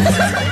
Ha ha.